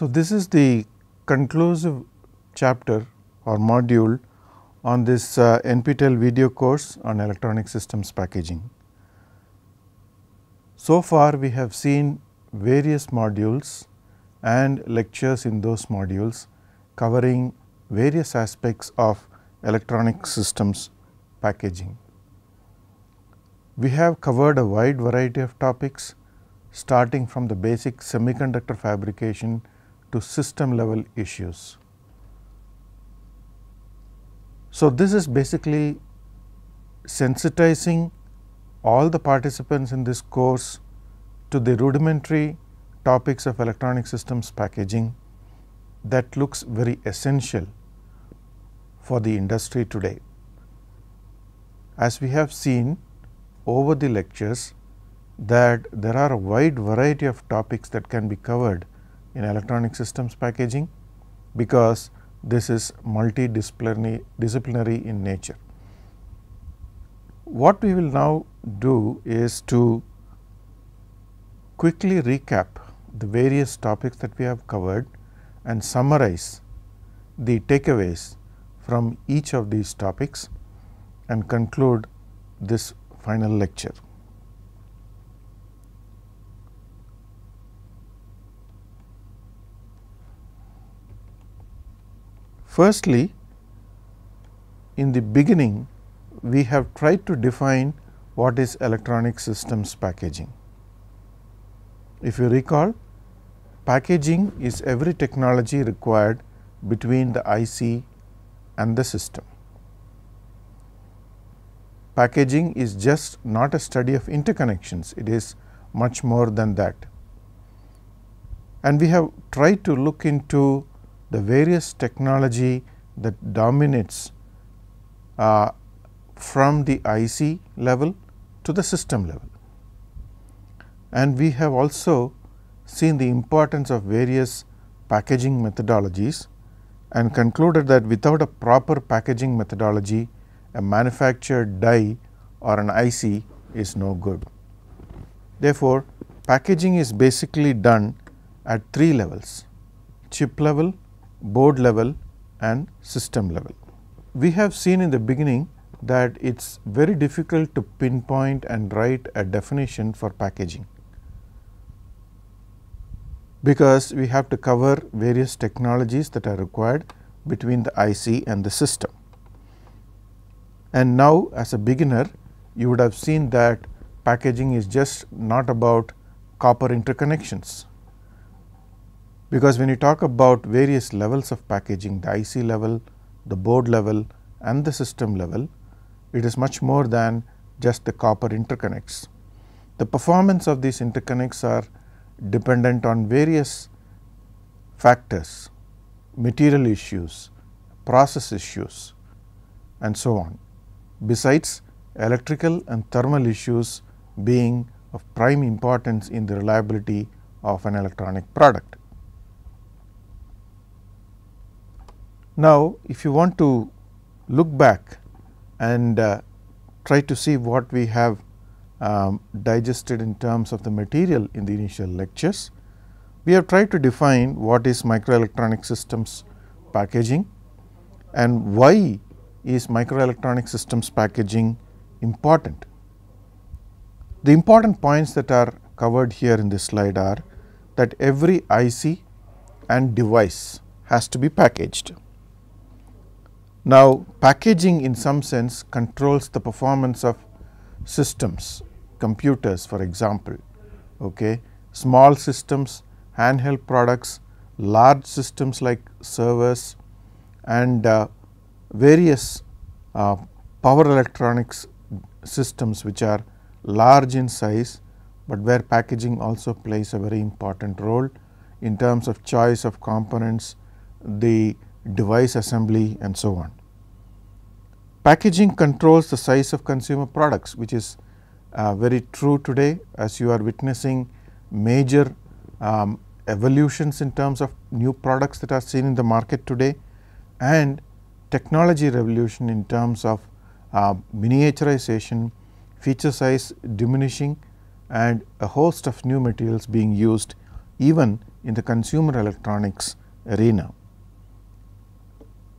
So, this is the conclusive chapter or module on this uh, NPTEL video course on electronic systems packaging. So far we have seen various modules and lectures in those modules covering various aspects of electronic systems packaging. We have covered a wide variety of topics starting from the basic semiconductor fabrication to system level issues. So, this is basically sensitizing all the participants in this course to the rudimentary topics of electronic systems packaging that looks very essential for the industry today. As we have seen over the lectures that there are a wide variety of topics that can be covered in electronic systems packaging because this is multidisciplinary disciplinary in nature. What we will now do is to quickly recap the various topics that we have covered and summarize the takeaways from each of these topics and conclude this final lecture. Firstly, in the beginning we have tried to define what is electronic systems packaging. If you recall, packaging is every technology required between the IC and the system. Packaging is just not a study of interconnections, it is much more than that. And we have tried to look into the various technology that dominates uh, from the IC level to the system level. And we have also seen the importance of various packaging methodologies and concluded that without a proper packaging methodology, a manufactured die or an IC is no good. Therefore, packaging is basically done at three levels chip level, board level and system level. We have seen in the beginning that it is very difficult to pinpoint and write a definition for packaging, because we have to cover various technologies that are required between the IC and the system. And now as a beginner you would have seen that packaging is just not about copper interconnections because when you talk about various levels of packaging the IC level, the board level and the system level, it is much more than just the copper interconnects. The performance of these interconnects are dependent on various factors, material issues, process issues and so on. Besides electrical and thermal issues being of prime importance in the reliability of an electronic product. Now, if you want to look back and uh, try to see what we have um, digested in terms of the material in the initial lectures, we have tried to define what is microelectronic systems packaging and why is microelectronic systems packaging important. The important points that are covered here in this slide are that every IC and device has to be packaged. Now, packaging in some sense controls the performance of systems, computers for example, okay. small systems, handheld products, large systems like servers and uh, various uh, power electronics systems which are large in size, but where packaging also plays a very important role in terms of choice of components, the device assembly and so on. Packaging controls the size of consumer products which is uh, very true today as you are witnessing major um, evolutions in terms of new products that are seen in the market today and technology revolution in terms of uh, miniaturization, feature size diminishing and a host of new materials being used even in the consumer electronics arena.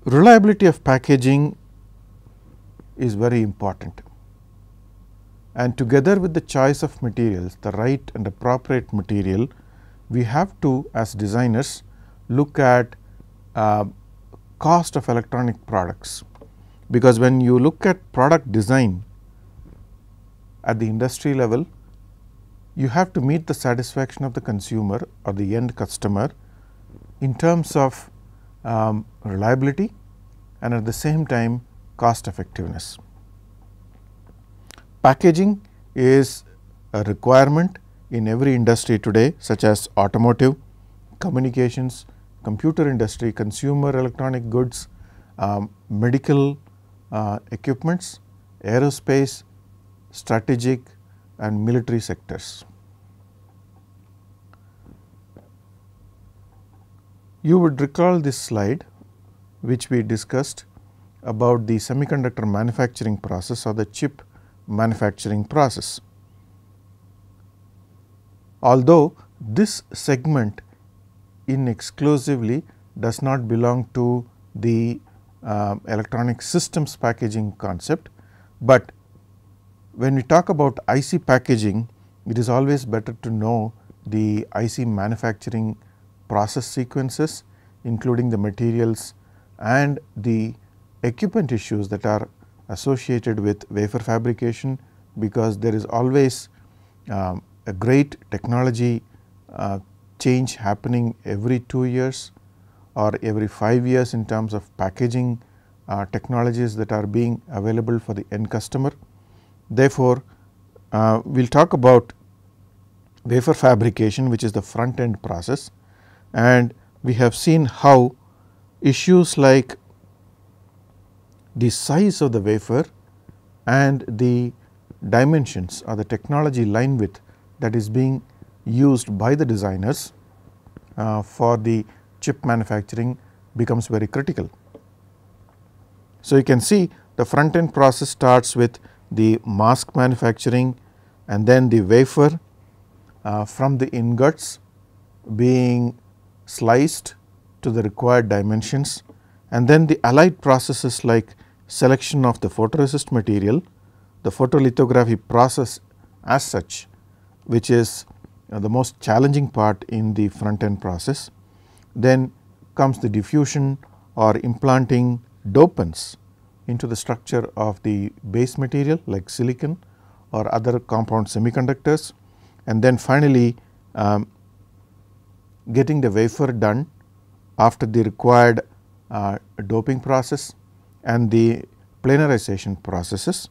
Reliability of packaging is very important and together with the choice of materials, the right and appropriate material, we have to as designers look at uh, cost of electronic products. Because when you look at product design at the industry level, you have to meet the satisfaction of the consumer or the end customer in terms of um, reliability and at the same time cost effectiveness. Packaging is a requirement in every industry today such as automotive, communications, computer industry, consumer electronic goods, um, medical uh, equipments, aerospace, strategic and military sectors. You would recall this slide which we discussed about the semiconductor manufacturing process or the chip manufacturing process. Although this segment in exclusively does not belong to the uh, electronic systems packaging concept, but when we talk about IC packaging, it is always better to know the IC manufacturing process sequences including the materials and the equipment issues that are associated with wafer fabrication, because there is always um, a great technology uh, change happening every 2 years or every 5 years in terms of packaging uh, technologies that are being available for the end customer. Therefore, uh, we will talk about wafer fabrication which is the front end process and we have seen how issues like the size of the wafer and the dimensions or the technology line width that is being used by the designers uh, for the chip manufacturing becomes very critical. So, you can see the front end process starts with the mask manufacturing and then the wafer uh, from the ingots being sliced to the required dimensions and then the allied processes like selection of the photoresist material, the photolithography process as such which is uh, the most challenging part in the front end process. Then comes the diffusion or implanting dopants into the structure of the base material like silicon or other compound semiconductors and then finally, um, getting the wafer done after the required uh, doping process and the planarization processes,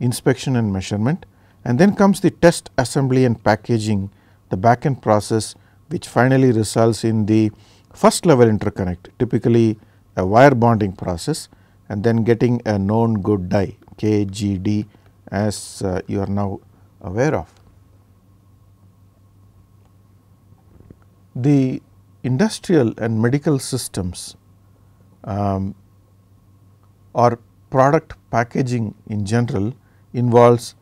inspection and measurement and then comes the test assembly and packaging the back end process which finally results in the first level interconnect typically a wire bonding process and then getting a known good die KGD as uh, you are now aware of. The industrial and medical systems um, or product packaging in general involves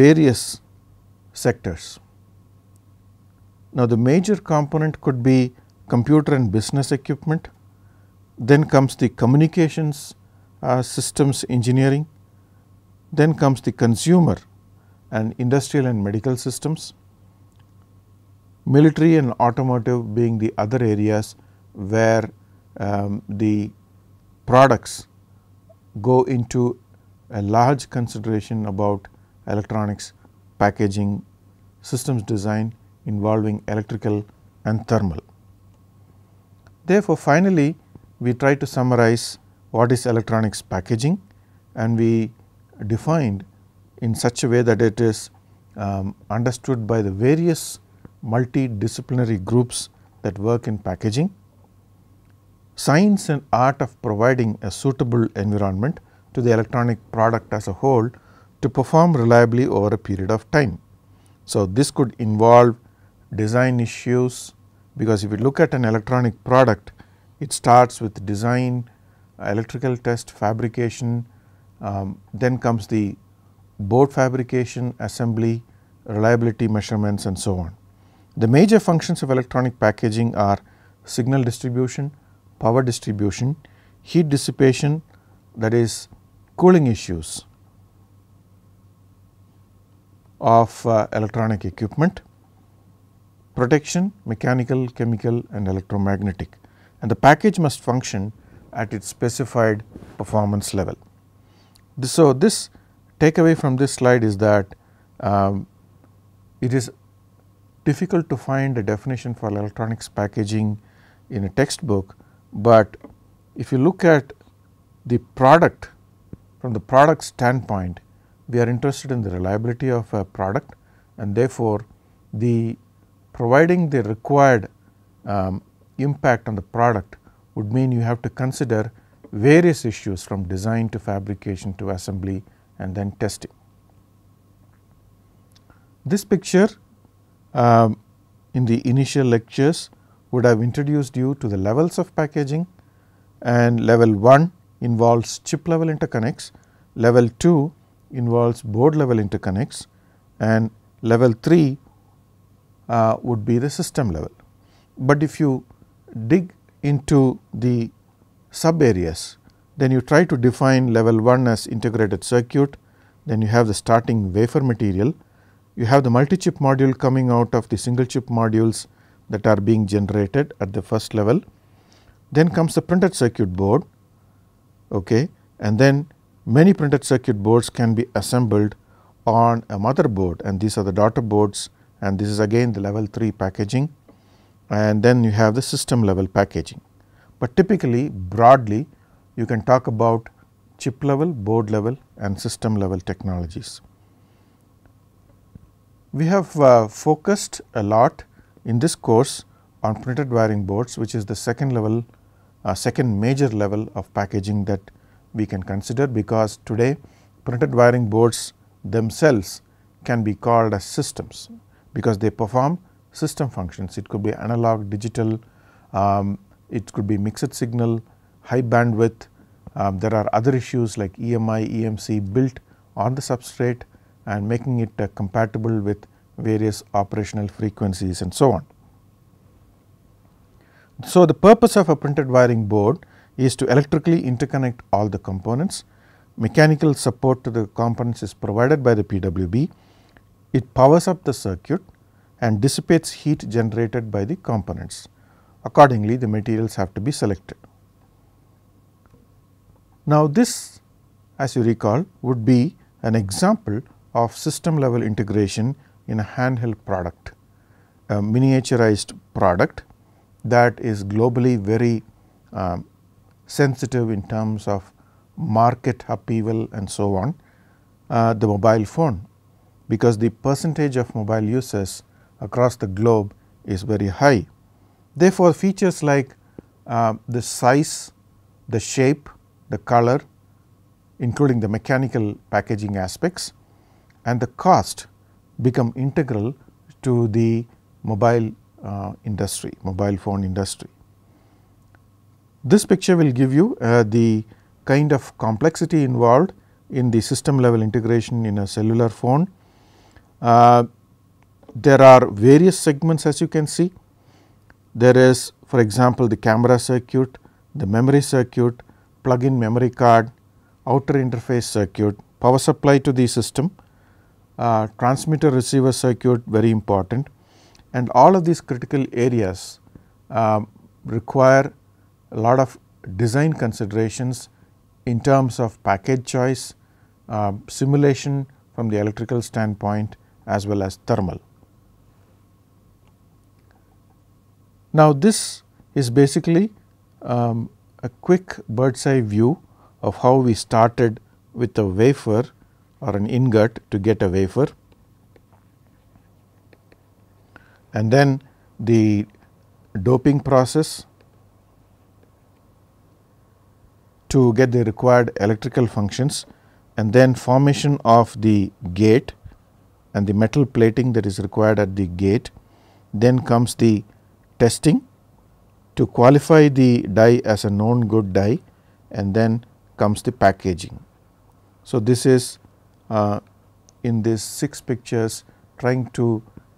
various sectors. Now, the major component could be computer and business equipment, then comes the communications uh, systems engineering, then comes the consumer and industrial and medical systems, military and automotive being the other areas where um, the products go into a large consideration about electronics, packaging, systems design involving electrical and thermal. Therefore, finally, we try to summarize what is electronics packaging and we defined in such a way that it is um, understood by the various multidisciplinary groups that work in packaging science and art of providing a suitable environment to the electronic product as a whole to perform reliably over a period of time. So, this could involve design issues because if you look at an electronic product, it starts with design, electrical test, fabrication, um, then comes the board fabrication, assembly, reliability measurements and so on. The major functions of electronic packaging are signal distribution, power distribution, heat dissipation that is cooling issues of uh, electronic equipment, protection mechanical, chemical and electromagnetic and the package must function at its specified performance level. So, this takeaway from this slide is that um, it is difficult to find a definition for electronics packaging in a textbook, but if you look at the product from the product standpoint, we are interested in the reliability of a product and therefore, the providing the required um, impact on the product would mean you have to consider various issues from design to fabrication to assembly and then testing. This picture um, in the initial lectures would have introduced you to the levels of packaging and level 1 involves chip level interconnects, level 2 involves board level interconnects and level 3 uh, would be the system level. But if you dig into the sub areas, then you try to define level 1 as integrated circuit, then you have the starting wafer material, you have the multi chip module coming out of the single chip modules that are being generated at the first level. Then comes the printed circuit board okay, and then many printed circuit boards can be assembled on a motherboard and these are the daughter boards and this is again the level 3 packaging and then you have the system level packaging. But typically broadly you can talk about chip level, board level and system level technologies. We have uh, focused a lot in this course on printed wiring boards which is the second level uh, second major level of packaging that we can consider because today printed wiring boards themselves can be called as systems because they perform system functions. It could be analog, digital, um, it could be mixed signal, high bandwidth. Um, there are other issues like EMI, EMC built on the substrate and making it uh, compatible with various operational frequencies and so on. So, the purpose of a printed wiring board is to electrically interconnect all the components. Mechanical support to the components is provided by the PWB. It powers up the circuit and dissipates heat generated by the components. Accordingly, the materials have to be selected. Now, this as you recall would be an example of system level integration in a handheld product, a miniaturized product that is globally very um, sensitive in terms of market upheaval and so on, uh, the mobile phone, because the percentage of mobile users across the globe is very high. Therefore, features like uh, the size, the shape, the color including the mechanical packaging aspects and the cost become integral to the mobile uh, industry, mobile phone industry. This picture will give you uh, the kind of complexity involved in the system level integration in a cellular phone. Uh, there are various segments as you can see. There is for example, the camera circuit, the memory circuit, plug in memory card, outer interface circuit, power supply to the system, uh, transmitter receiver circuit very important and all of these critical areas uh, require a lot of design considerations in terms of package choice, uh, simulation from the electrical standpoint as well as thermal. Now, this is basically um, a quick bird's eye view of how we started with a wafer or an ingot to get a wafer and then the doping process to get the required electrical functions and then formation of the gate and the metal plating that is required at the gate. Then comes the testing to qualify the die as a known good die and then comes the packaging. So, this is uh, in these 6 pictures trying to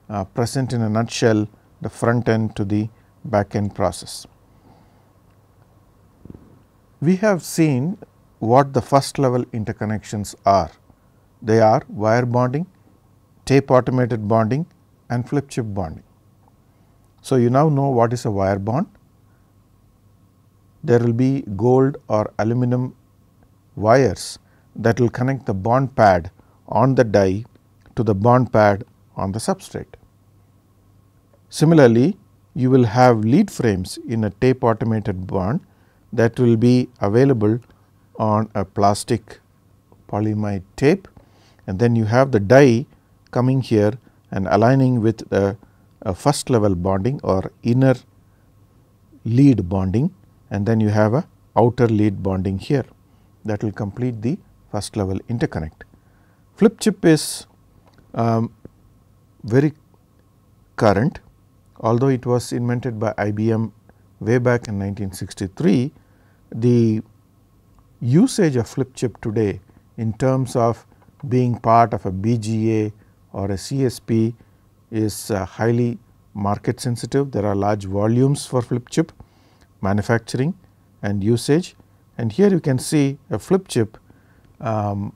uh, present in a nutshell the front end to the back end process. We have seen what the first level interconnections are. They are wire bonding, tape automated bonding and flip chip bonding. So, you now know what is a wire bond. There will be gold or aluminum wires that will connect the bond pad on the die to the bond pad on the substrate. Similarly, you will have lead frames in a tape automated bond that will be available on a plastic polyimide tape and then you have the die coming here and aligning with the uh, first level bonding or inner lead bonding and then you have a outer lead bonding here that will complete the first level interconnect. Flip chip is um, very current although it was invented by IBM way back in 1963, the usage of flip chip today in terms of being part of a BGA or a CSP is uh, highly market sensitive. There are large volumes for flip chip manufacturing and usage and here you can see a flip chip um,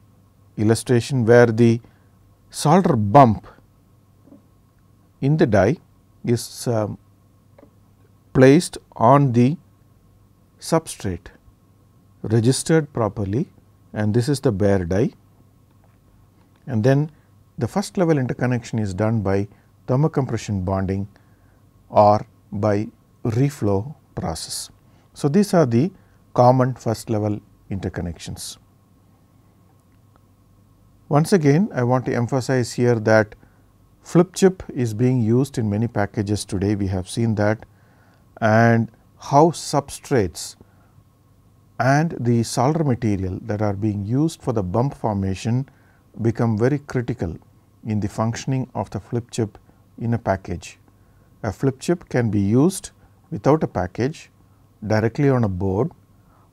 illustration where the solder bump in the die is um, placed on the substrate registered properly and this is the bare die and then the first level interconnection is done by thermocompression bonding or by reflow process. So, these are the common first level interconnections. Once again I want to emphasize here that flip chip is being used in many packages today we have seen that and how substrates and the solder material that are being used for the bump formation become very critical in the functioning of the flip chip in a package. A flip chip can be used without a package directly on a board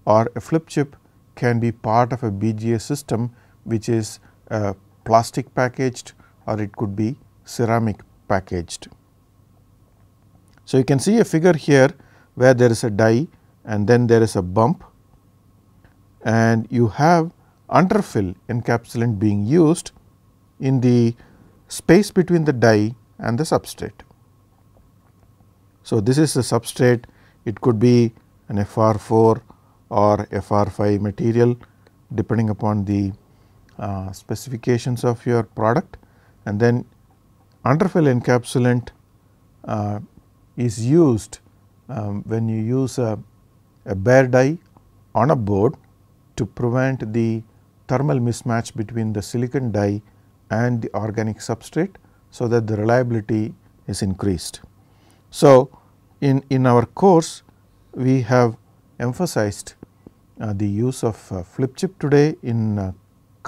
or a flip chip can be part of a BGA system which is uh, plastic packaged or it could be ceramic packaged. So, you can see a figure here where there is a die and then there is a bump and you have underfill encapsulant being used in the space between the die and the substrate. So, this is the substrate it could be an FR 4 or FR 5 material depending upon the uh, specifications of your product and then underfill encapsulant uh, is used um, when you use a, a bare die on a board to prevent the thermal mismatch between the silicon die and the organic substrate. So, that the reliability is increased. So, in, in our course we have emphasized uh, the use of uh, flip chip today in uh,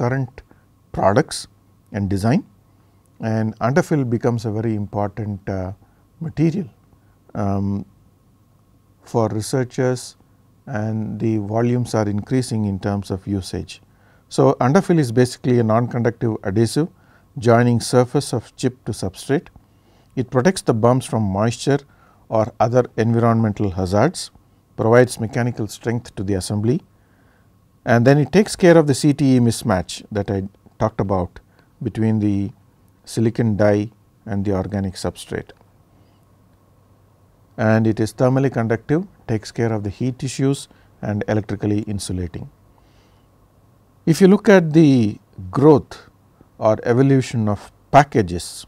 current products and design and underfill becomes a very important uh, material um, for researchers and the volumes are increasing in terms of usage. So, underfill is basically a non-conductive adhesive joining surface of chip to substrate. It protects the bumps from moisture or other environmental hazards, provides mechanical strength to the assembly and then it takes care of the CTE mismatch that I talked about between the silicon die and the organic substrate. And it is thermally conductive, takes care of the heat issues and electrically insulating. If you look at the growth or evolution of packages,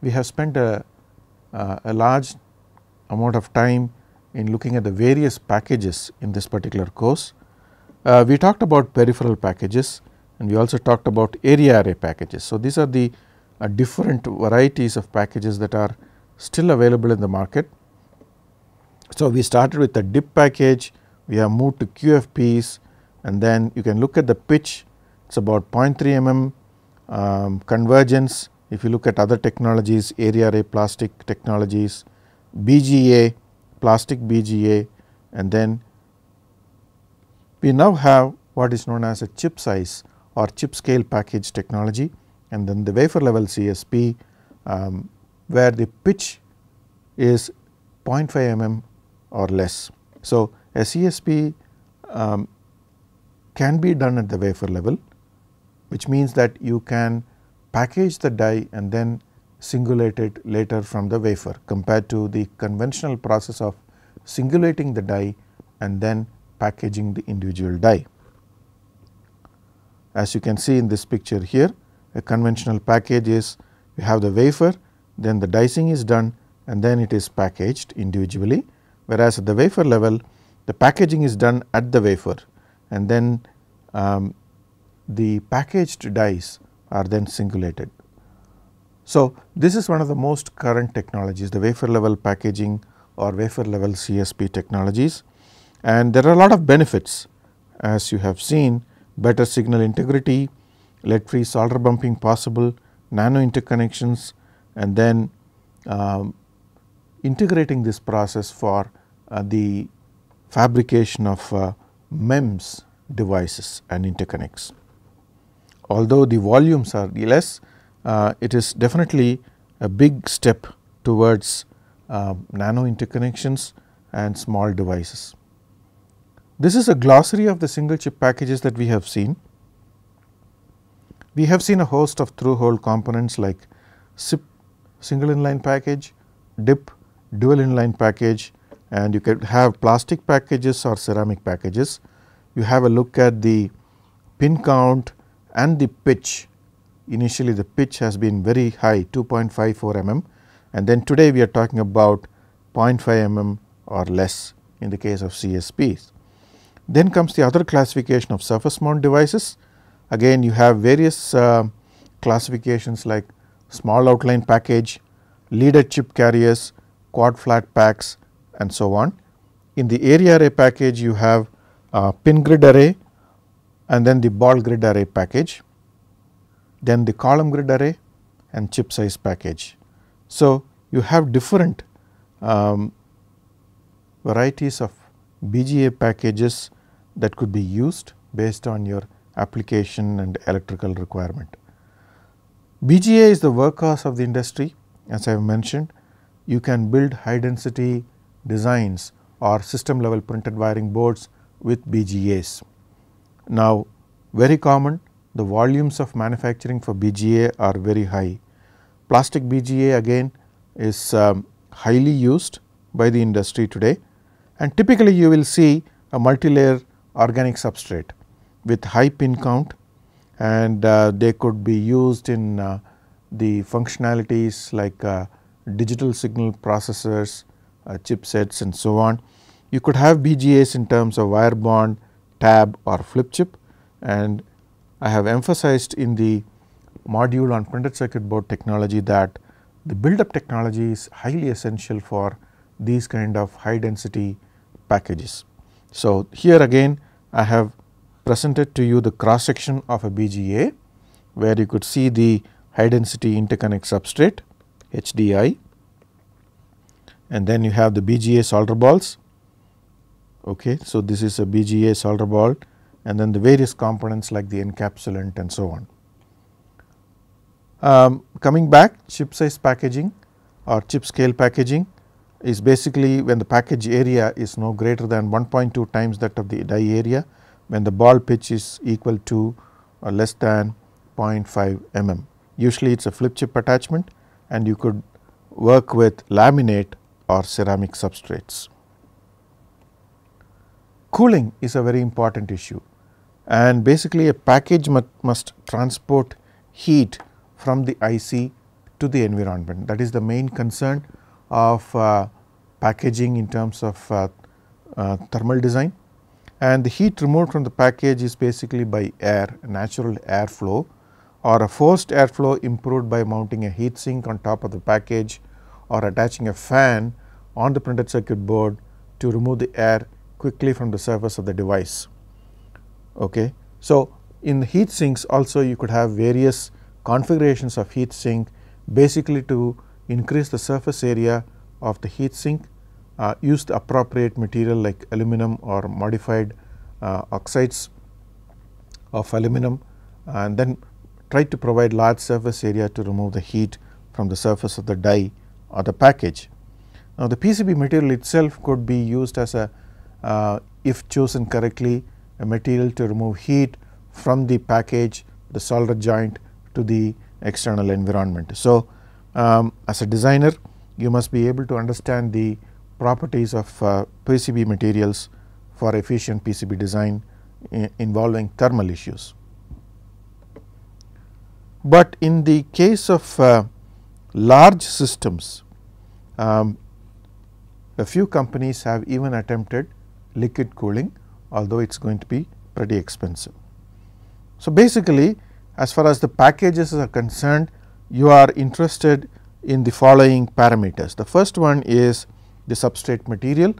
we have spent a, uh, a large amount of time in looking at the various packages in this particular course uh, we talked about peripheral packages and we also talked about area array packages. So, these are the uh, different varieties of packages that are still available in the market. So, we started with the DIP package, we have moved to QFPs and then you can look at the pitch, it is about 0.3 mm um, convergence. If you look at other technologies, area array plastic technologies, BGA, plastic BGA and then we now have what is known as a chip size or chip scale package technology and then the wafer level CSP um, where the pitch is 0.5 mm or less. So, a CSP um, can be done at the wafer level, which means that you can package the die and then singulate it later from the wafer compared to the conventional process of singulating the die and then packaging the individual die. As you can see in this picture here, a conventional package is you have the wafer, then the dicing is done and then it is packaged individually, whereas at the wafer level the packaging is done at the wafer and then um, the packaged dies are then singulated. So, this is one of the most current technologies the wafer level packaging or wafer level CSP technologies and there are a lot of benefits as you have seen better signal integrity, lead free solder bumping possible, nano interconnections and then um, integrating this process for uh, the fabrication of uh, MEMS devices and interconnects. Although the volumes are less, uh, it is definitely a big step towards uh, nano interconnections and small devices. This is a glossary of the single chip packages that we have seen. We have seen a host of through hole components like SIP single inline package, DIP dual inline package and you can have plastic packages or ceramic packages. You have a look at the pin count and the pitch. Initially the pitch has been very high 2.54 mm and then today we are talking about 0.5 mm or less in the case of CSPs. Then comes the other classification of surface mount devices. Again you have various uh, classifications like small outline package, leaded chip carriers, quad flat packs and so on. In the area array package you have pin grid array and then the ball grid array package, then the column grid array and chip size package. So, you have different um, varieties of BGA packages that could be used based on your application and electrical requirement. BGA is the workhorse of the industry as I have mentioned. You can build high density designs or system level printed wiring boards with BGAs. Now, very common the volumes of manufacturing for BGA are very high. Plastic BGA again is um, highly used by the industry today and typically you will see a multi-layer organic substrate with high pin count and uh, they could be used in uh, the functionalities like uh, digital signal processors, uh, chipsets and so on. You could have BGAs in terms of wire bond, tab or flip chip and I have emphasized in the module on printed circuit board technology that the build up technology is highly essential for these kind of high density packages. So, here again I have presented to you the cross section of a BGA, where you could see the high density interconnect substrate HDI and then you have the BGA solder balls. Okay. So, this is a BGA solder ball and then the various components like the encapsulant and so on. Um, coming back chip size packaging or chip scale packaging is basically when the package area is no greater than 1.2 times that of the die area when the ball pitch is equal to or less than 0.5 mm. Usually it is a flip chip attachment and you could work with laminate or ceramic substrates. Cooling is a very important issue and basically a package must transport heat from the IC to the environment that is the main concern of uh, packaging in terms of uh, uh, thermal design and the heat removed from the package is basically by air natural air flow or a forced airflow improved by mounting a heat sink on top of the package or attaching a fan on the printed circuit board to remove the air quickly from the surface of the device. Okay. So, in the heat sinks also you could have various configurations of heat sink basically to increase the surface area of the heat sink, uh, use the appropriate material like aluminum or modified uh, oxides of aluminum and then try to provide large surface area to remove the heat from the surface of the die or the package. Now, the PCB material itself could be used as a uh, if chosen correctly a material to remove heat from the package the solder joint to the external environment. So, um, as a designer you must be able to understand the properties of uh, PCB materials for efficient PCB design involving thermal issues. But in the case of uh, large systems, um, a few companies have even attempted liquid cooling, although it is going to be pretty expensive. So, basically as far as the packages are concerned, you are interested in the following parameters. The first one is the substrate material.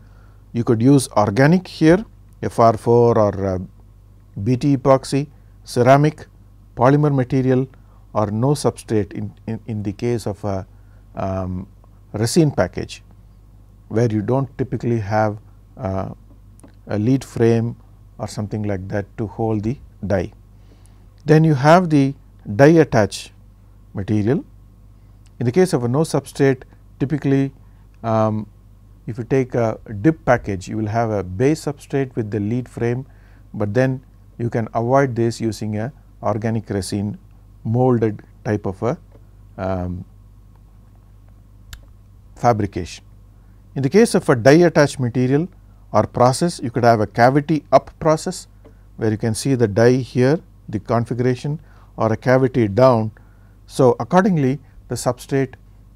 You could use organic here, FR4 or uh, BT epoxy, ceramic, polymer material or no substrate in, in, in the case of a um, resin package, where you do not typically have uh, a lead frame or something like that to hold the die. Then you have the die attach material. In the case of a no substrate typically um, if you take a dip package you will have a base substrate with the lead frame, but then you can avoid this using a organic resin molded type of a um, fabrication. In the case of a die attached material or process you could have a cavity up process where you can see the die here the configuration or a cavity down. So, accordingly the substrate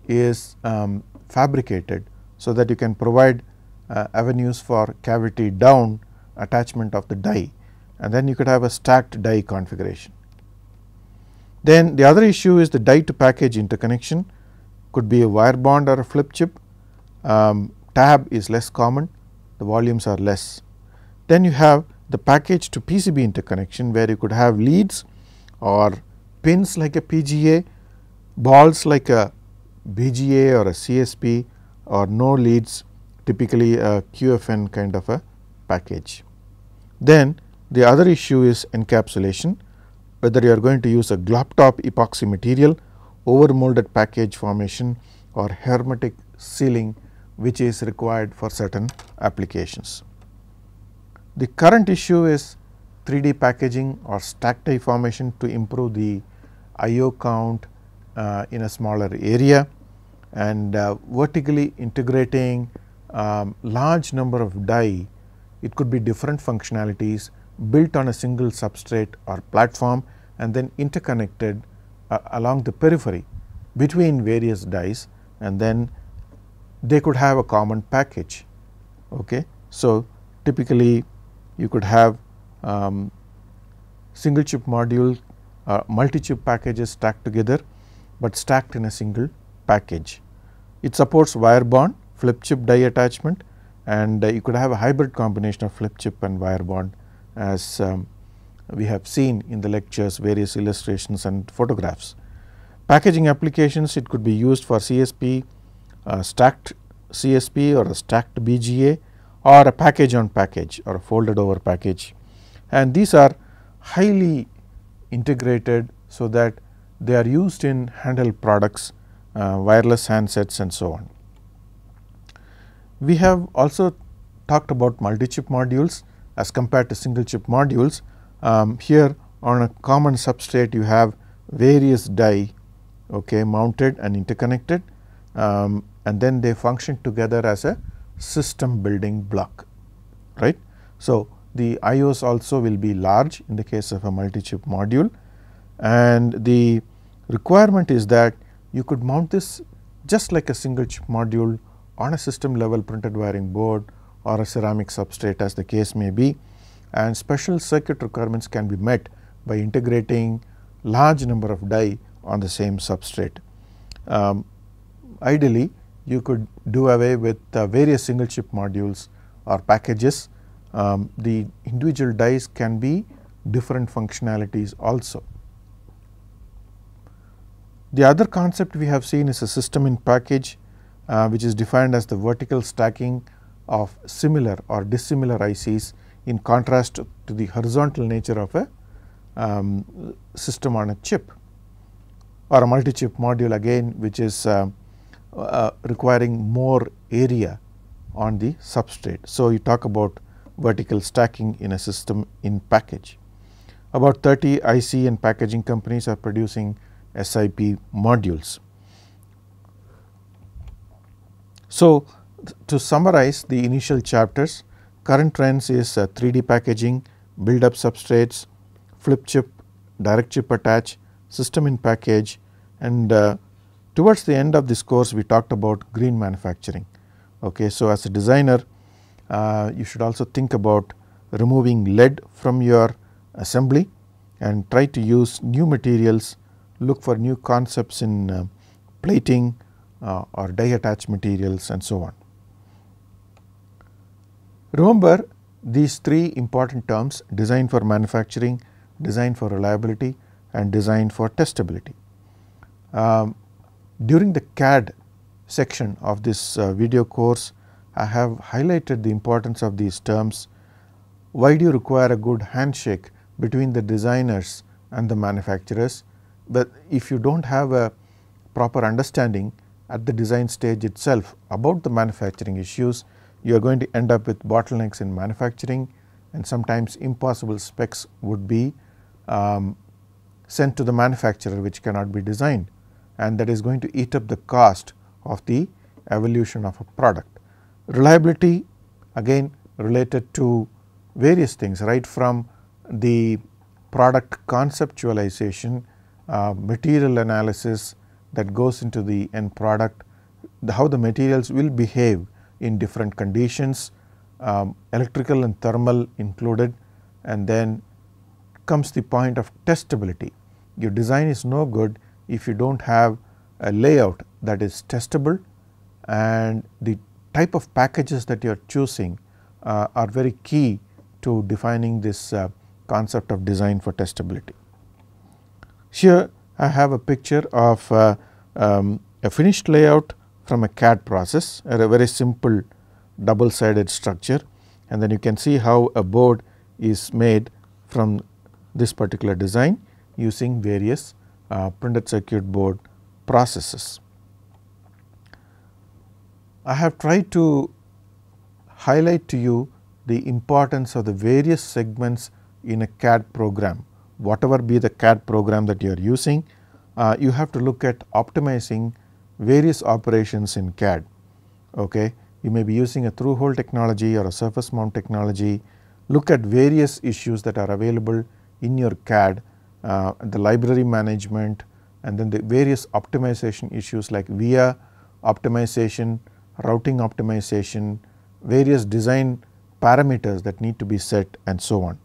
is um, fabricated so that you can provide uh, avenues for cavity down attachment of the die and then you could have a stacked die configuration. Then the other issue is the die to package interconnection could be a wire bond or a flip chip, um, tab is less common, the volumes are less. Then you have the package to PCB interconnection where you could have leads or pins like a PGA, balls like a BGA or a CSP or no leads typically a QFN kind of a package. Then the other issue is encapsulation whether you are going to use a glob top epoxy material over molded package formation or hermetic sealing which is required for certain applications. The current issue is 3D packaging or stack die formation to improve the IO count uh, in a smaller area and uh, vertically integrating um, large number of die, it could be different functionalities built on a single substrate or platform and then interconnected uh, along the periphery between various dies and then they could have a common package. Okay. So, typically you could have um, single chip module uh, multi chip packages stacked together, but stacked in a single package. It supports wire bond, flip chip die attachment and uh, you could have a hybrid combination of flip chip and wire bond as um, we have seen in the lectures various illustrations and photographs. Packaging applications it could be used for CSP, uh, stacked CSP or a stacked BGA or a package on package or a folded over package. And these are highly integrated so that they are used in handheld products, uh, wireless handsets and so on. We have also talked about multi-chip modules as compared to single chip modules. Um, here on a common substrate you have various die okay, mounted and interconnected um, and then they function together as a system building block right. So, the IOs also will be large in the case of a multi chip module and the requirement is that you could mount this just like a single chip module on a system level printed wiring board or a ceramic substrate as the case may be and special circuit requirements can be met by integrating large number of die on the same substrate. Um, ideally, you could do away with uh, various single chip modules or packages. Um, the individual dies can be different functionalities also. The other concept we have seen is a system in package, uh, which is defined as the vertical stacking of similar or dissimilar ICs in contrast to the horizontal nature of a um, system on a chip. or a multi-chip module again which is uh, uh, requiring more area on the substrate. So, you talk about vertical stacking in a system in package. About 30 IC and packaging companies are producing SIP modules. So, to summarize the initial chapters, current trends is uh, 3D packaging, build up substrates, flip chip, direct chip attach, system in package and uh, towards the end of this course we talked about green manufacturing. Okay. So, as a designer you should also think about removing lead from your assembly and try to use new materials, look for new concepts in uh, plating uh, or die attach materials and so on. Remember these three important terms design for manufacturing, design for reliability and design for testability. Um, during the CAD section of this uh, video course, I have highlighted the importance of these terms. Why do you require a good handshake between the designers and the manufacturers? But if you do not have a proper understanding at the design stage itself about the manufacturing issues, you are going to end up with bottlenecks in manufacturing and sometimes impossible specs would be um, sent to the manufacturer which cannot be designed and that is going to eat up the cost of the evolution of a product. Reliability again related to various things right from the product conceptualization, uh, material analysis that goes into the end product, the, how the materials will behave in different conditions, um, electrical and thermal included and then comes the point of testability. Your design is no good if you do not have a layout that is testable and the type of packages that you are choosing uh, are very key to defining this uh, concept of design for testability. Here I have a picture of uh, um, a finished layout from a CAD process, or a very simple double sided structure and then you can see how a board is made from this particular design using various uh, printed circuit board processes. I have tried to highlight to you the importance of the various segments in a CAD program. Whatever be the CAD program that you are using, uh, you have to look at optimizing various operations in CAD. Okay. You may be using a through hole technology or a surface mount technology. Look at various issues that are available in your CAD, uh, the library management and then the various optimization issues like via optimization, routing optimization, various design parameters that need to be set and so on.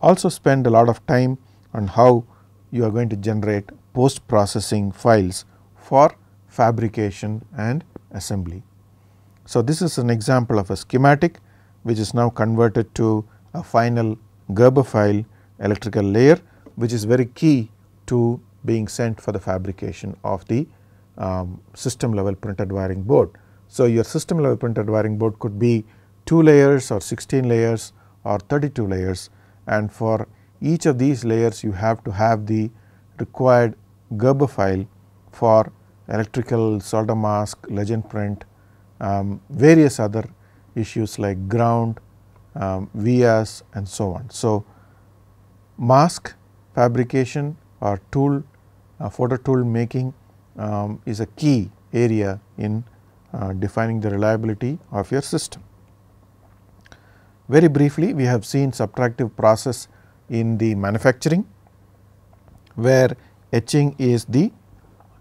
Also spend a lot of time on how you are going to generate post processing files for fabrication and assembly. So, this is an example of a schematic which is now converted to a final Gerber file electrical layer which is very key to being sent for the fabrication of the um, system level printed wiring board. So, your system level printed wiring board could be 2 layers or 16 layers or 32 layers and for each of these layers you have to have the required Gerber file for electrical solder mask, legend print, um, various other issues like ground, um, vias and so on. So, mask fabrication or tool uh, photo tool making um, is a key area in uh, defining the reliability of your system. Very briefly we have seen subtractive process in the manufacturing where etching is the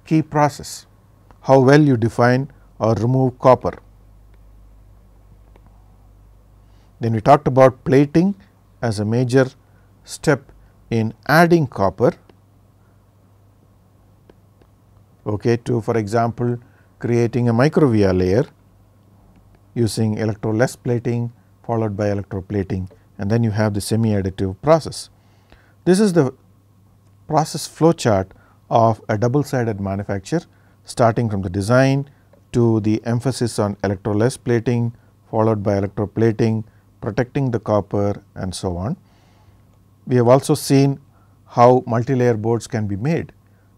key process, how well you define or remove copper. Then we talked about plating as a major step in adding copper okay, to for example, creating a microvia layer using electroless plating followed by electroplating and then you have the semi additive process. This is the process flow chart of a double sided manufacture starting from the design to the emphasis on electroless plating followed by electroplating, protecting the copper and so on. We have also seen how multi-layer boards can be made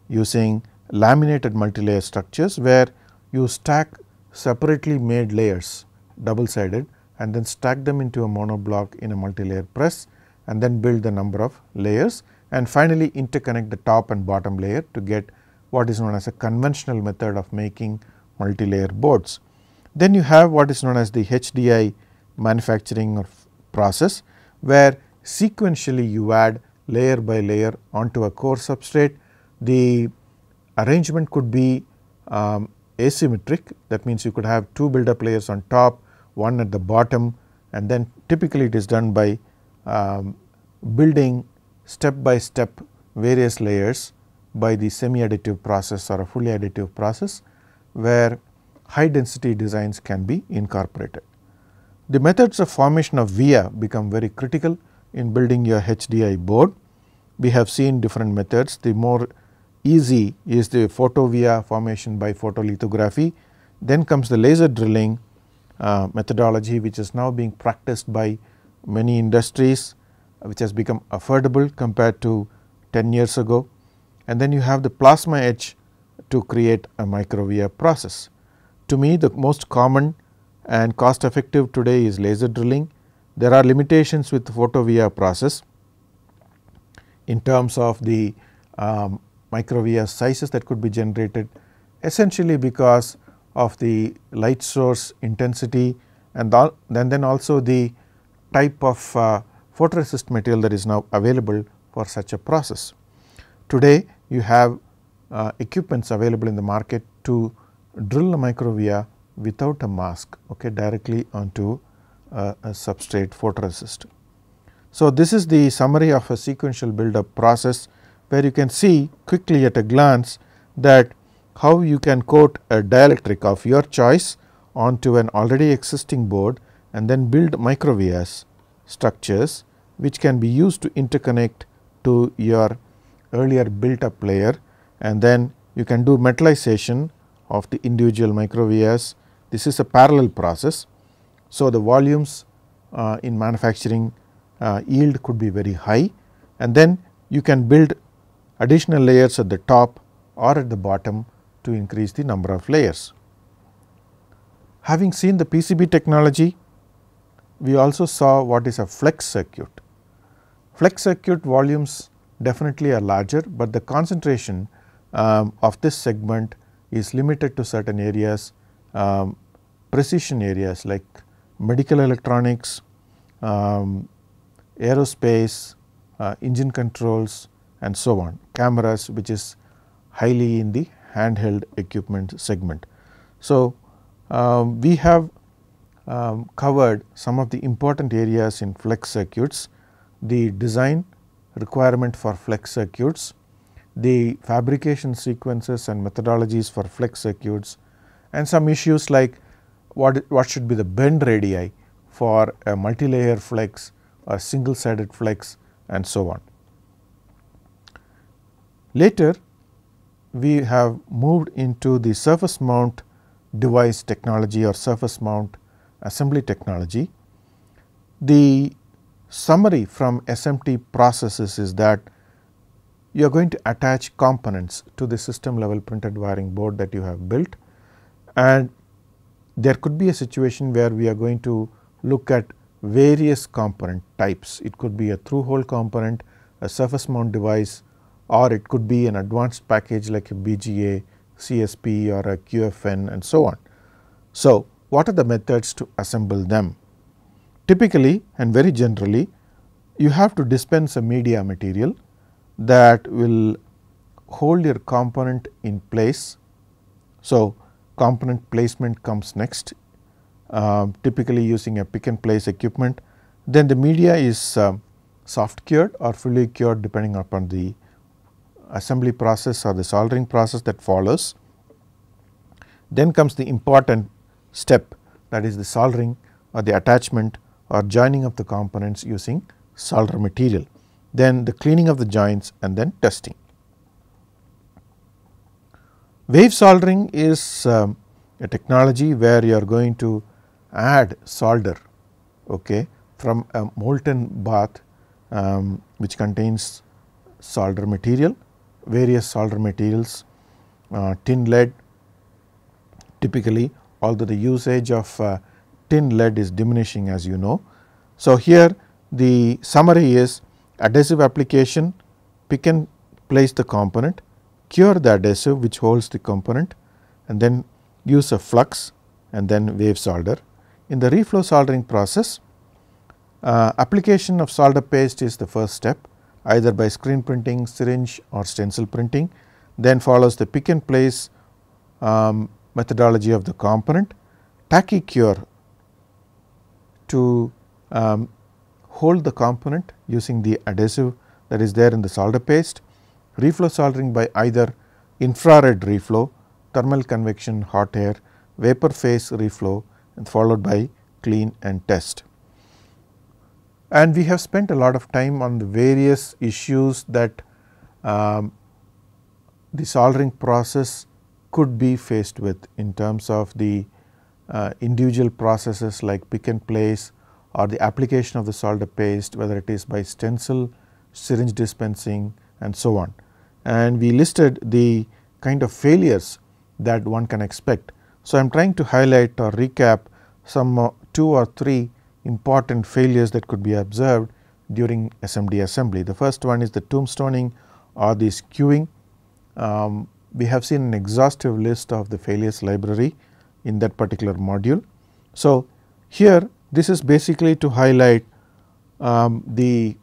using laminated multilayer structures where you stack separately made layers double sided and then stack them into a monoblock in a multilayer press and then build the number of layers and finally interconnect the top and bottom layer to get what is known as a conventional method of making multilayer boards. Then you have what is known as the HDI manufacturing process, where sequentially you add layer by layer onto a core substrate. The arrangement could be um, asymmetric that means you could have two build-up layers on top, one at the bottom and then typically it is done by um, building step by step various layers by the semi additive process or a fully additive process where high density designs can be incorporated. The methods of formation of via become very critical in building your HDI board. We have seen different methods. The more easy is the photo via formation by photolithography. Then comes the laser drilling uh, methodology which is now being practiced by many industries which has become affordable compared to 10 years ago. And then you have the plasma etch to create a micro via process. To me the most common and cost effective today is laser drilling. There are limitations with photo via process in terms of the um, micro via sizes that could be generated essentially because of the light source intensity and then, then also the type of uh, photoresist material that is now available for such a process. Today you have uh, equipments available in the market to drill a microvia without a mask okay, directly onto uh, a substrate photoresist. So, this is the summary of a sequential build up process where you can see quickly at a glance that how you can coat a dielectric of your choice onto an already existing board and then build micro microvias structures which can be used to interconnect to your earlier built up layer and then you can do metallization of the individual micro microvias. This is a parallel process. So, the volumes uh, in manufacturing uh, yield could be very high and then you can build additional layers at the top or at the bottom to increase the number of layers. Having seen the PCB technology, we also saw what is a flex circuit. Flex circuit volumes definitely are larger, but the concentration um, of this segment is limited to certain areas, um, precision areas like medical electronics, um, aerospace, uh, engine controls and so on, cameras which is highly in the handheld equipment segment. So, um, we have um, covered some of the important areas in flex circuits, the design requirement for flex circuits, the fabrication sequences and methodologies for flex circuits and some issues like what, what should be the bend radii for a multi-layer flex or single sided flex and so on. Later we have moved into the surface mount device technology or surface mount assembly technology. The summary from SMT processes is that you are going to attach components to the system level printed wiring board that you have built and there could be a situation where we are going to look at various component types. It could be a through hole component, a surface mount device or it could be an advanced package like a BGA, CSP or a QFN and so on. So, what are the methods to assemble them? Typically and very generally, you have to dispense a media material that will hold your component in place. So, component placement comes next, uh, typically using a pick and place equipment. Then the media is uh, soft cured or fully cured depending upon the assembly process or the soldering process that follows. Then comes the important step that is the soldering or the attachment or joining of the components using solder material. Then the cleaning of the joints and then testing. Wave soldering is um, a technology where you are going to add solder okay, from a molten bath um, which contains solder material various solder materials uh, tin lead typically although the usage of uh, tin lead is diminishing as you know. So, here the summary is adhesive application pick and place the component, cure the adhesive which holds the component and then use a flux and then wave solder. In the reflow soldering process, uh, application of solder paste is the first step either by screen printing, syringe or stencil printing, then follows the pick and place um, methodology of the component, tacky cure to um, hold the component using the adhesive that is there in the solder paste, reflow soldering by either infrared reflow, thermal convection hot air, vapor phase reflow and followed by clean and test. And we have spent a lot of time on the various issues that um, the soldering process could be faced with in terms of the uh, individual processes like pick and place or the application of the solder paste whether it is by stencil, syringe dispensing and so on. And we listed the kind of failures that one can expect. So, I am trying to highlight or recap some uh, two or three important failures that could be observed during SMD assembly. The first one is the tombstoning or the skewing. Um, we have seen an exhaustive list of the failures library in that particular module. So, here this is basically to highlight um, the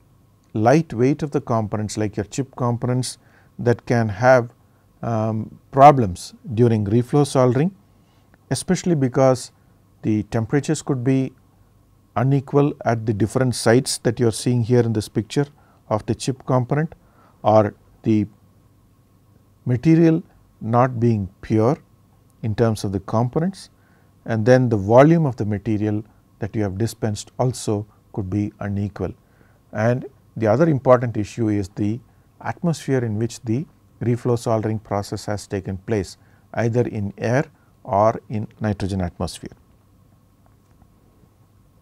light weight of the components like your chip components that can have um, problems during reflow soldering especially because the temperatures could be unequal at the different sites that you are seeing here in this picture of the chip component or the material not being pure in terms of the components and then the volume of the material that you have dispensed also could be unequal. And the other important issue is the atmosphere in which the reflow soldering process has taken place either in air or in nitrogen atmosphere.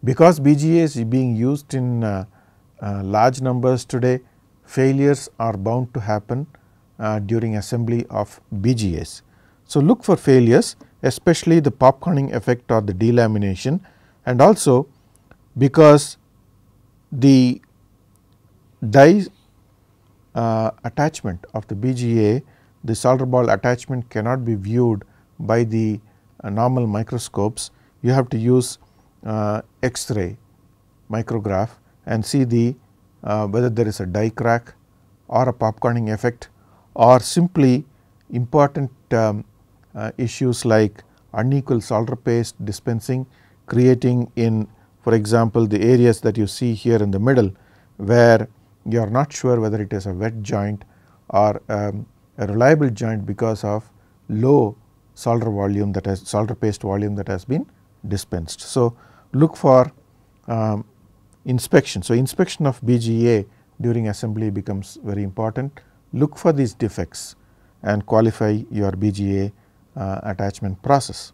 Because BGA is being used in uh, uh, large numbers today, failures are bound to happen uh, during assembly of BGAs. So, look for failures especially the popcorning effect or the delamination and also because the die uh, attachment of the BGA, the solder ball attachment cannot be viewed by the uh, normal microscopes. You have to use uh, X-ray micrograph and see the uh, whether there is a die crack or a popcorning effect or simply important um, uh, issues like unequal solder paste dispensing creating in for example, the areas that you see here in the middle where you are not sure whether it is a wet joint or um, a reliable joint because of low solder volume that has solder paste volume that has been dispensed. So, look for um, inspection. So, inspection of BGA during assembly becomes very important. Look for these defects and qualify your BGA uh, attachment process.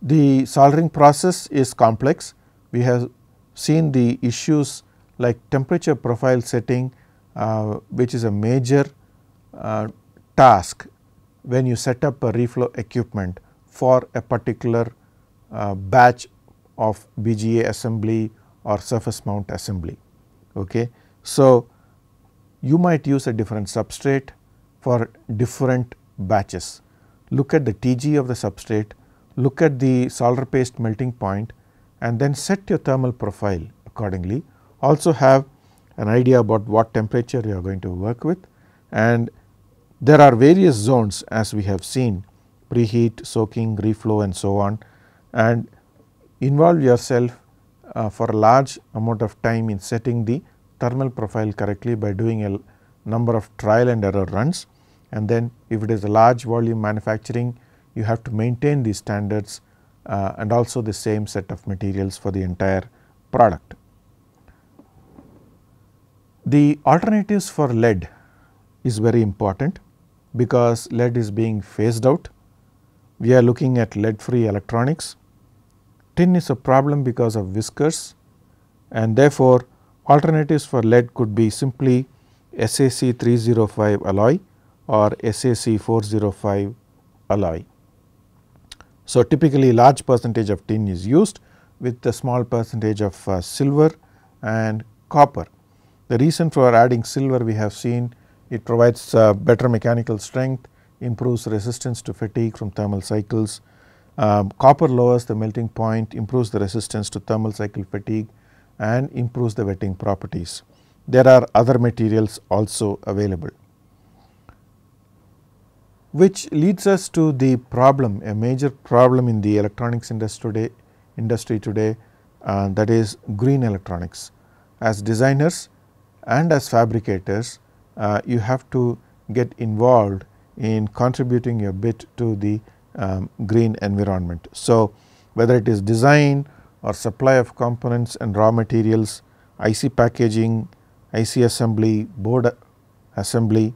The soldering process is complex. We have seen the issues like temperature profile setting, uh, which is a major uh, task when you set up a reflow equipment for a particular uh, batch of BGA assembly or surface mount assembly. Okay. So, you might use a different substrate for different batches. Look at the TG of the substrate, look at the solder paste melting point and then set your thermal profile accordingly. Also have an idea about what temperature you are going to work with and there are various zones as we have seen preheat, soaking, reflow and so on and involve yourself uh, for a large amount of time in setting the thermal profile correctly by doing a number of trial and error runs and then if it is a large volume manufacturing you have to maintain these standards uh, and also the same set of materials for the entire product. The alternatives for lead is very important because lead is being phased out. We are looking at lead free electronics. Tin is a problem because of whiskers and therefore, alternatives for lead could be simply SAC 305 alloy or SAC 405 alloy. So, typically large percentage of tin is used with a small percentage of uh, silver and copper. The reason for adding silver we have seen it provides uh, better mechanical strength, improves resistance to fatigue from thermal cycles. Um, copper lowers the melting point, improves the resistance to thermal cycle fatigue and improves the wetting properties. There are other materials also available which leads us to the problem a major problem in the electronics industry today, industry today uh, that is green electronics. As designers and as fabricators uh, you have to get involved in contributing a bit to the um, green environment. So, whether it is design or supply of components and raw materials, IC packaging, IC assembly, board assembly,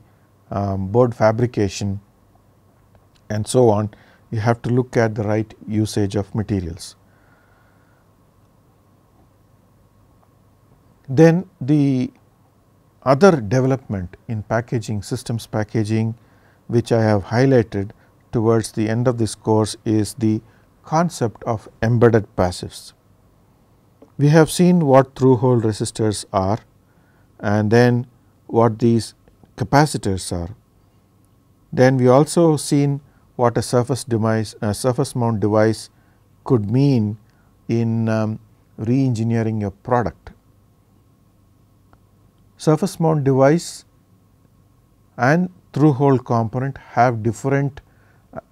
um, board fabrication and so on, you have to look at the right usage of materials. Then the other development in packaging systems packaging which I have highlighted towards the end of this course is the concept of embedded passives. We have seen what through hole resistors are and then what these capacitors are. Then we also seen what a surface device, a surface mount device could mean in um, re-engineering a product. Surface mount device and through hole component have different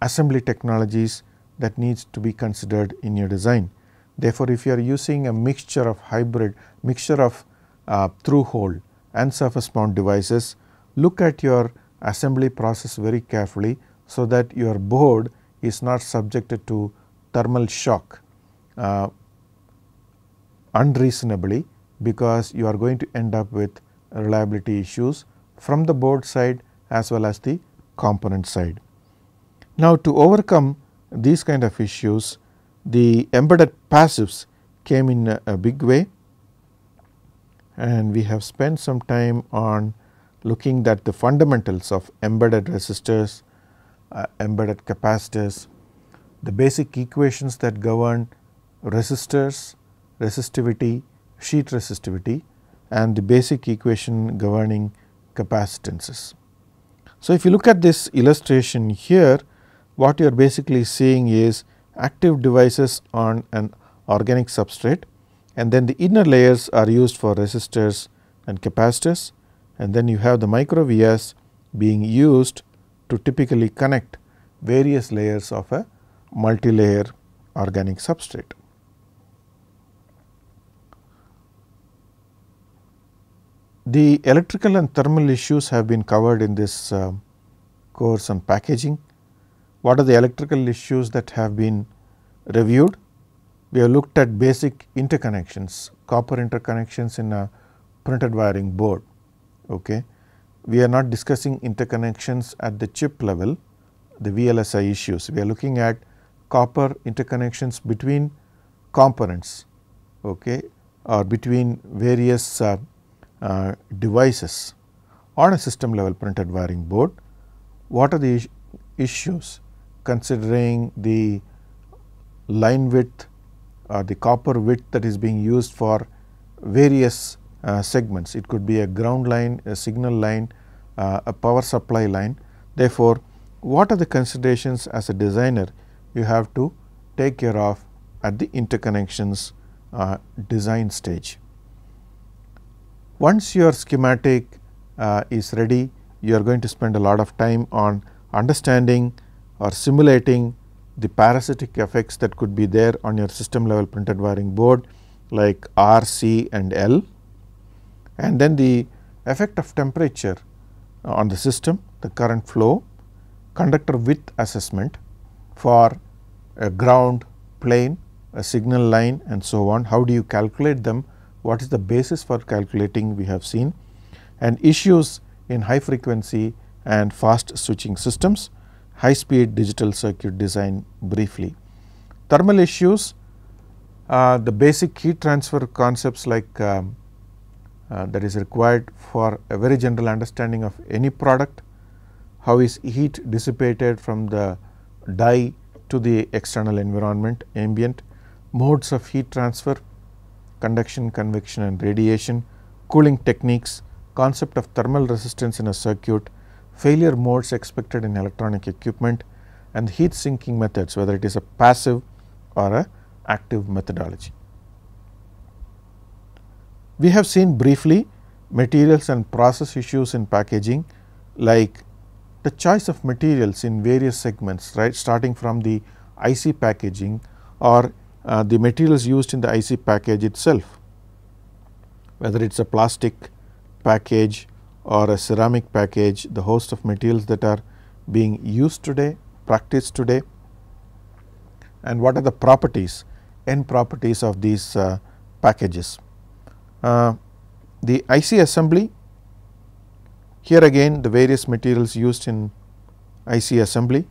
assembly technologies that needs to be considered in your design. Therefore, if you are using a mixture of hybrid mixture of uh, through hole and surface mount devices, look at your assembly process very carefully so that your board is not subjected to thermal shock uh, unreasonably because you are going to end up with reliability issues from the board side as well as the component side. Now, to overcome these kind of issues, the embedded passives came in a, a big way and we have spent some time on looking at the fundamentals of embedded resistors, uh, embedded capacitors, the basic equations that govern resistors, resistivity, sheet resistivity and the basic equation governing capacitances. So, if you look at this illustration here, what you are basically seeing is active devices on an organic substrate and then the inner layers are used for resistors and capacitors and then you have the micro vias being used to typically connect various layers of a multi-layer organic substrate. The electrical and thermal issues have been covered in this uh, course on packaging. What are the electrical issues that have been reviewed? We have looked at basic interconnections, copper interconnections in a printed wiring board. Okay. We are not discussing interconnections at the chip level, the VLSI issues. We are looking at copper interconnections between components okay, or between various uh, uh, devices on a system level printed wiring board. What are the is issues considering the line width or the copper width that is being used for various uh, segments. It could be a ground line, a signal line, uh, a power supply line. Therefore, what are the considerations as a designer you have to take care of at the interconnections uh, design stage. Once your schematic uh, is ready, you are going to spend a lot of time on understanding or simulating the parasitic effects that could be there on your system level printed wiring board like R, C and L. And then the effect of temperature on the system, the current flow, conductor width assessment for a ground plane, a signal line and so on. How do you calculate them? What is the basis for calculating? We have seen. And issues in high frequency and fast switching systems, high speed digital circuit design briefly. Thermal issues, uh, the basic heat transfer concepts like um, uh, that is required for a very general understanding of any product. how is heat dissipated from the die to the external environment ambient, modes of heat transfer, conduction, convection and radiation, cooling techniques, concept of thermal resistance in a circuit, failure modes expected in electronic equipment and heat sinking methods whether it is a passive or a active methodology. We have seen briefly materials and process issues in packaging like the choice of materials in various segments right starting from the IC packaging or uh, the materials used in the IC package itself whether it is a plastic package or a ceramic package the host of materials that are being used today practiced today and what are the properties end properties of these uh, packages. Uh, the IC assembly here again the various materials used in IC assembly.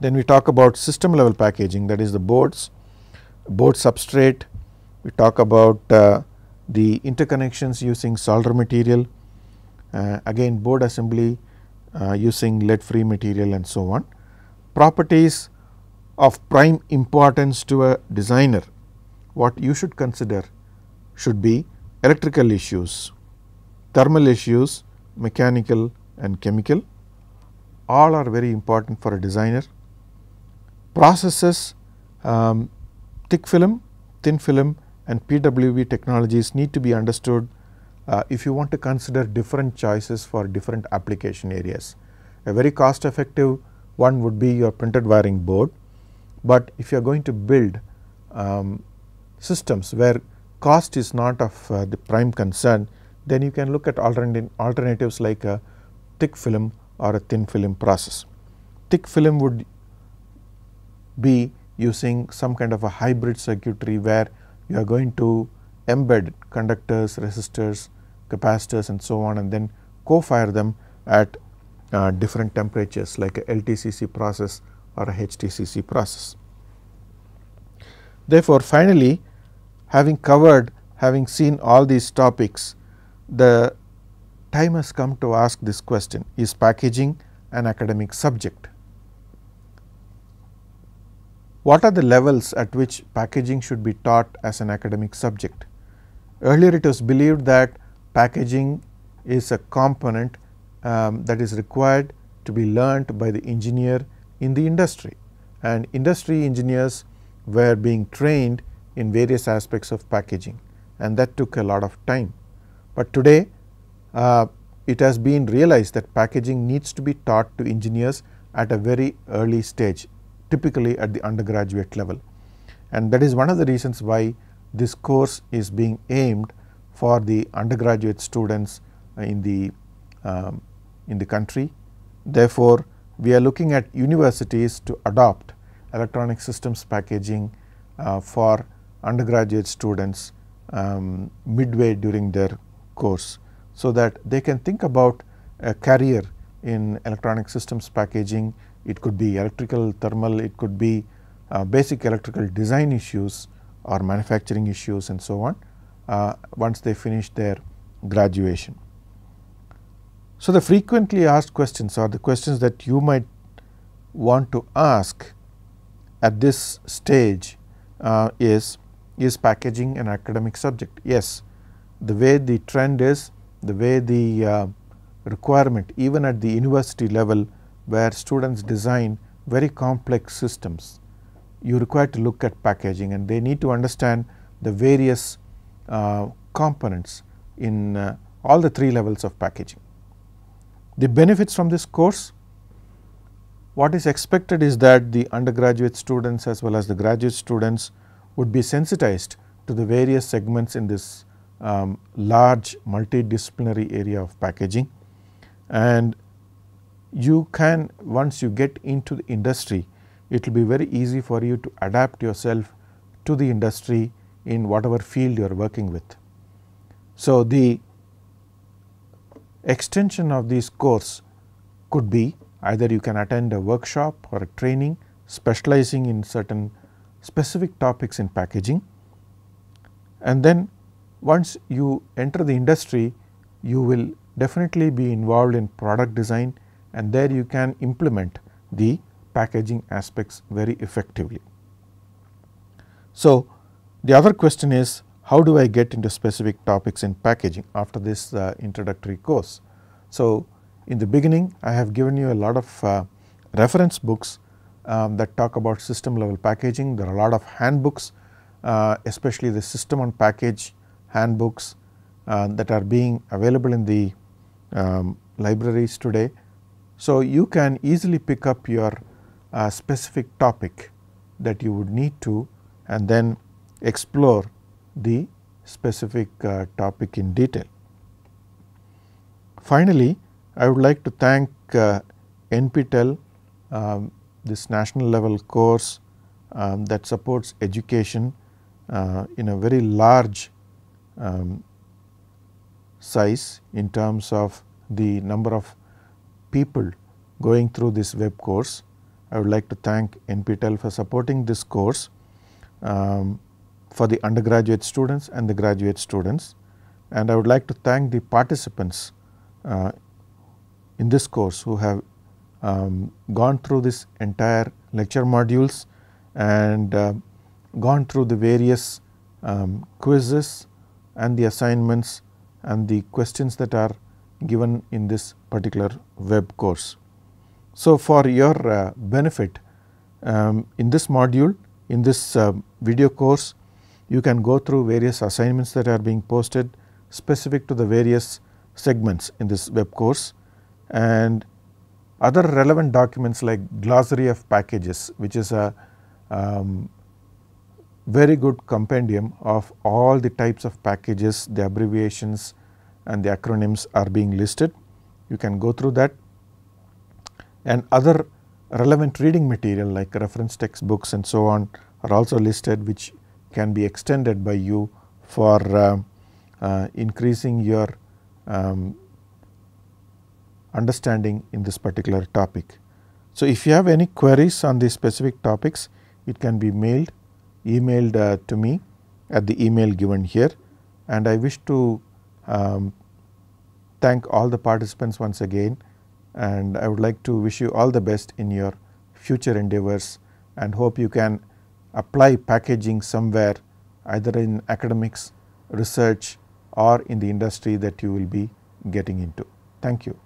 Then we talk about system level packaging that is the boards, board substrate, we talk about uh, the interconnections using solder material, uh, again board assembly uh, using lead free material and so on. Properties of prime importance to a designer, what you should consider should be electrical issues, thermal issues, mechanical and chemical all are very important for a designer. Processes, um, thick film, thin film and PWB technologies need to be understood uh, if you want to consider different choices for different application areas. A very cost effective one would be your printed wiring board, but if you are going to build um, systems where cost is not of uh, the prime concern, then you can look at alternatives like a thick film or a thin film process. Thick film would be using some kind of a hybrid circuitry where you are going to embed conductors, resistors, capacitors and so on and then co-fire them at uh, different temperatures like a LTCC process or a HTCC process. Therefore, finally, having covered having seen all these topics, the time has come to ask this question is packaging an academic subject? What are the levels at which packaging should be taught as an academic subject? Earlier it was believed that packaging is a component um, that is required to be learnt by the engineer in the industry and industry engineers were being trained in various aspects of packaging and that took a lot of time. But today uh, it has been realized that packaging needs to be taught to engineers at a very early stage typically at the undergraduate level and that is one of the reasons why this course is being aimed for the undergraduate students in the um, in the country. Therefore, we are looking at universities to adopt electronic systems packaging uh, for undergraduate students um, midway during their course. So, that they can think about a career in electronic systems packaging. It could be electrical, thermal, it could be uh, basic electrical design issues or manufacturing issues and so on uh, once they finish their graduation. So, the frequently asked questions or the questions that you might want to ask at this stage uh, is is packaging an academic subject? Yes, the way the trend is, the way the uh, requirement even at the university level where students design very complex systems, you require to look at packaging and they need to understand the various uh, components in uh, all the three levels of packaging. The benefits from this course, what is expected is that the undergraduate students as well as the graduate students would be sensitized to the various segments in this um, large multidisciplinary area of packaging. And you can once you get into the industry, it will be very easy for you to adapt yourself to the industry in whatever field you are working with. So, the extension of this course could be either you can attend a workshop or a training specializing in certain specific topics in packaging and then once you enter the industry you will definitely be involved in product design and there you can implement the packaging aspects very effectively. So, the other question is how do I get into specific topics in packaging after this uh, introductory course. So, in the beginning I have given you a lot of uh, reference books um, that talk about system level packaging. There are a lot of handbooks uh, especially the system on package handbooks uh, that are being available in the um, libraries today. So, you can easily pick up your uh, specific topic that you would need to and then explore the specific uh, topic in detail. Finally, I would like to thank uh, NPTEL um, this national level course um, that supports education uh, in a very large um, size in terms of the number of people going through this web course. I would like to thank NPTEL for supporting this course um, for the undergraduate students and the graduate students. And I would like to thank the participants uh, in this course who have um, gone through this entire lecture modules and uh, gone through the various um, quizzes and the assignments and the questions that are given in this particular web course. So, for your uh, benefit um, in this module in this uh, video course you can go through various assignments that are being posted specific to the various segments in this web course and other relevant documents like glossary of packages which is a um, very good compendium of all the types of packages, the abbreviations and the acronyms are being listed. You can go through that and other relevant reading material like reference textbooks and so on are also listed which can be extended by you for uh, uh, increasing your um, understanding in this particular topic. So, if you have any queries on these specific topics, it can be mailed emailed uh, to me at the email given here and I wish to um, thank all the participants once again and I would like to wish you all the best in your future endeavors and hope you can apply packaging somewhere either in academics, research or in the industry that you will be getting into. Thank you.